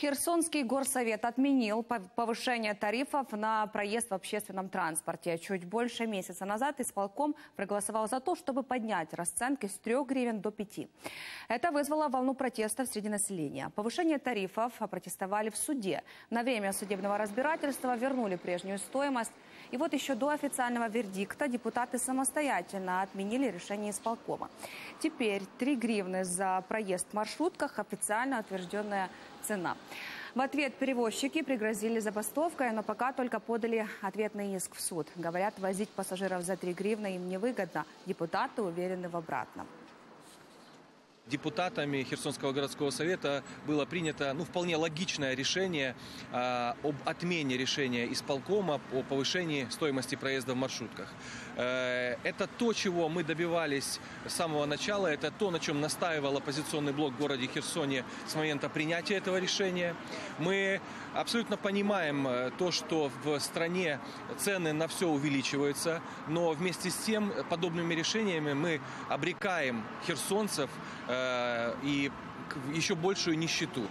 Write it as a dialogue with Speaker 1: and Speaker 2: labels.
Speaker 1: Херсонский горсовет отменил пов- повышение тарифов на проезд в общественном транспорте. Чуть больше месяца назад исполком проголосовал за то, чтобы поднять расценки с 3 гривен до 5. Это вызвало волну протестов среди населения. Повышение тарифов опротестовали в суде. На время судебного разбирательства вернули прежнюю стоимость. И вот еще до официального вердикта депутаты самостоятельно отменили решение исполкома. Теперь 3 гривны за проезд в маршрутках – официально утвержденная цена. В ответ перевозчики пригрозили забастовкой, но пока только подали ответный иск в суд. Говорят, возить пассажиров за 3 гривны им невыгодно. Депутаты уверены в обратном.
Speaker 2: Депутатами Херсонского городского совета было принято ну, вполне логичное решение а, об отмене решения исполкома о повышении стоимости проезда в маршрутках. Э, это то, чего мы добивались с самого начала, это то, на чем настаивал оппозиционный блок в городе Херсоне с момента принятия этого решения. Мы абсолютно понимаем э, то, что в стране цены на все увеличиваются, но вместе с тем подобными решениями мы обрекаем херсонцев э, и еще большую нищету.